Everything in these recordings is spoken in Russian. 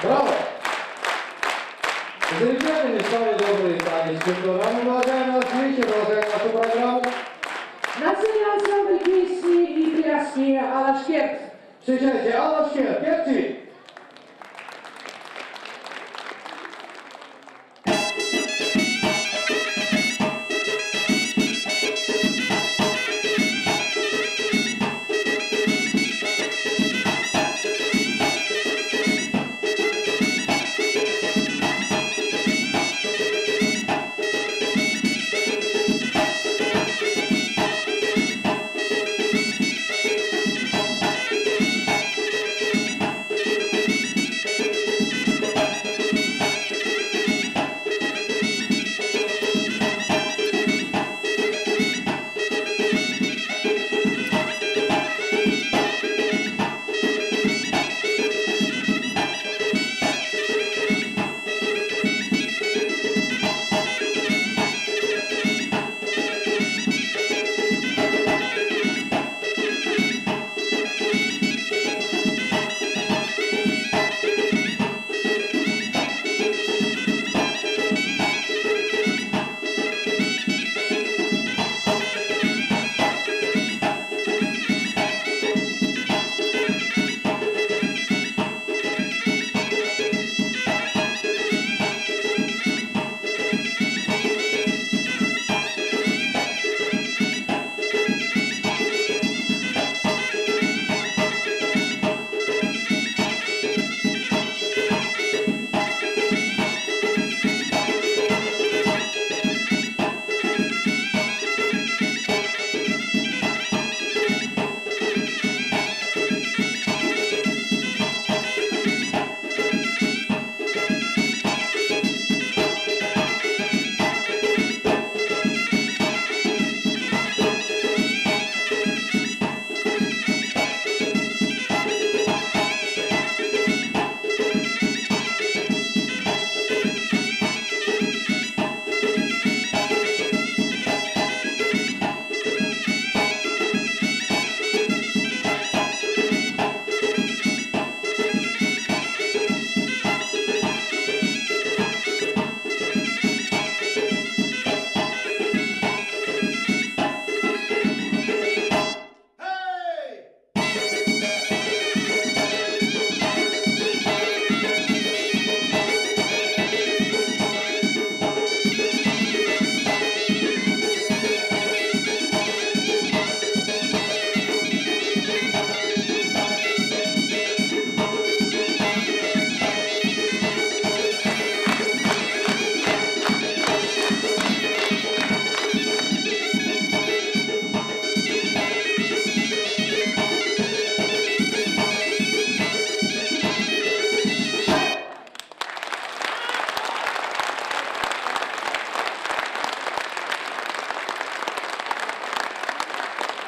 Браво! Замечательный, самый добрый танец. Мы продолжаем наш вечер, продолжаем нашу программу. На сцене ансамбль песни и пляски Алашкет. Встречайте, Алашкет, Кетти!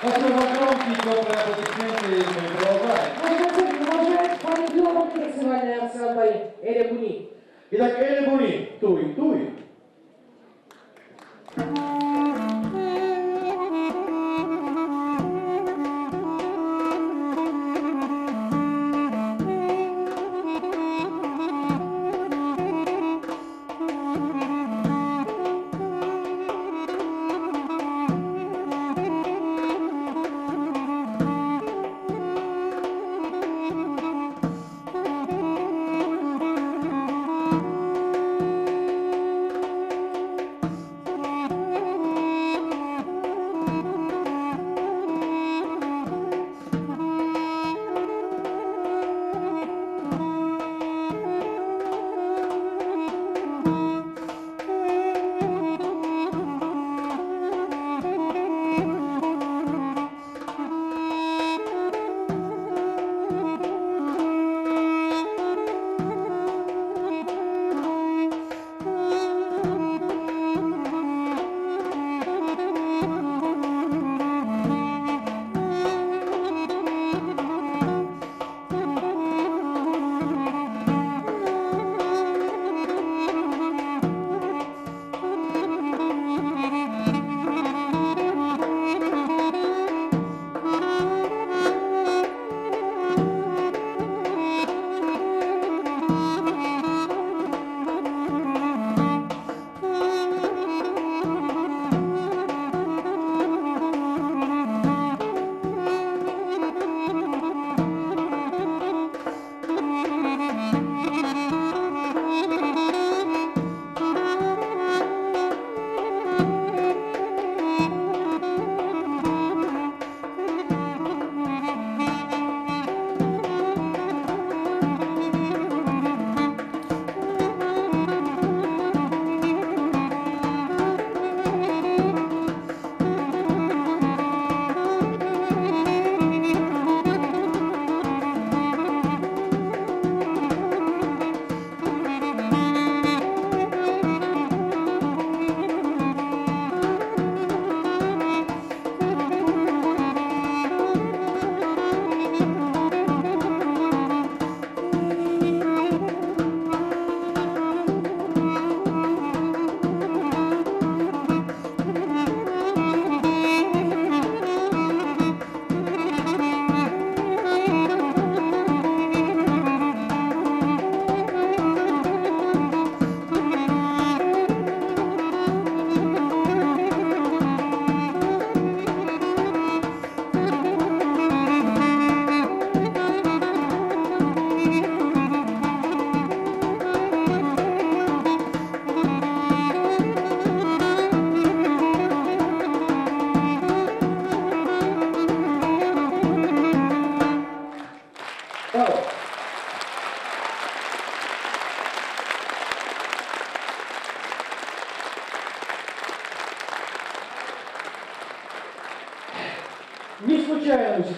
Кепти. Спасибо вам громкие теплые аплодисменты, и мы продолжаем. Наш концерт продолжает фольклорный танцевальный ансамбль Эребуни. Итак, Эли Буни,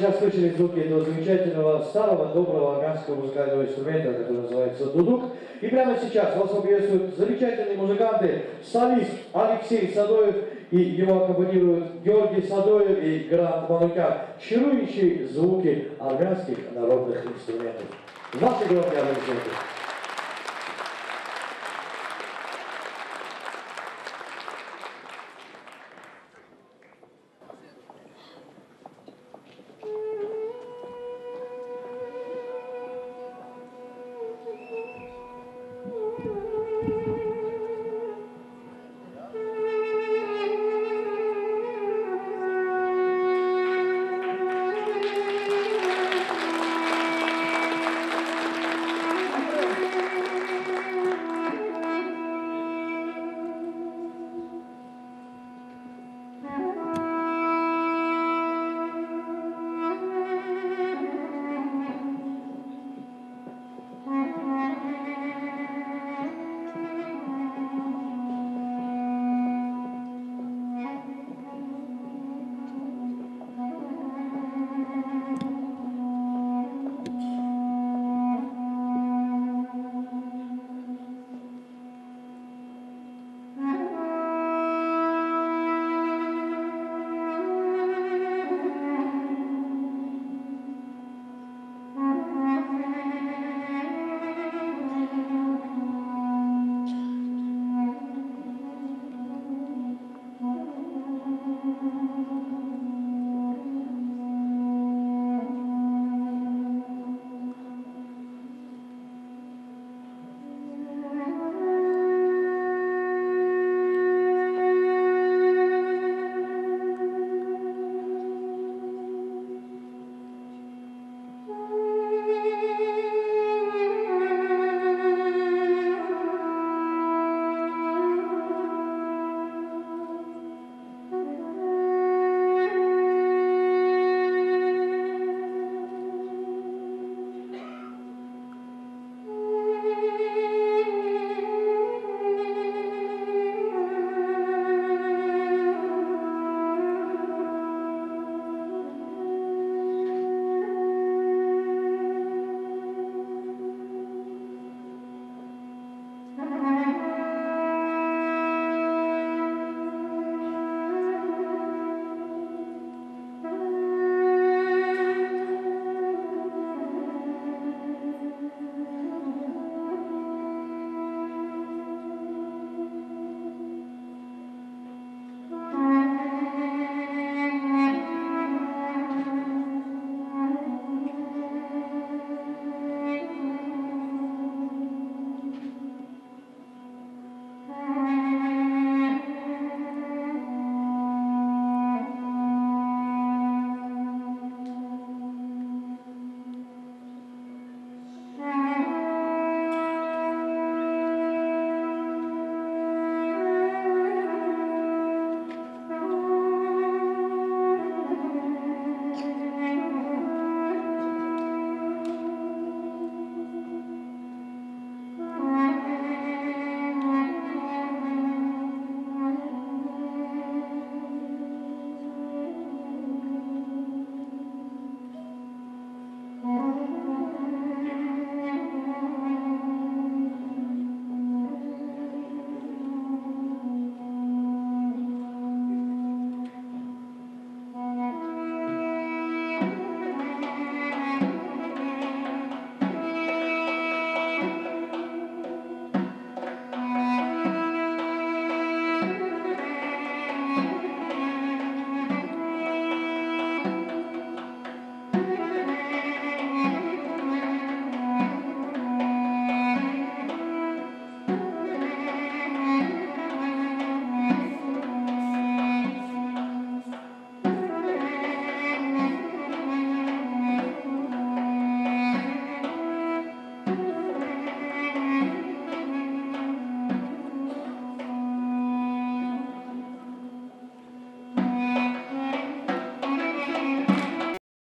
сейчас слышали звуки этого замечательного старого доброго армянского музыкального инструмента, который называется дудук. И прямо сейчас вас поприветствуют замечательные музыканты, солист Алексей Садоев и его аккомпанируют Георгий Садоев и Грант Манукян. Чарующие звуки армянских народных инструментов. Ваши громкие аплодисменты.